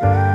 Bye.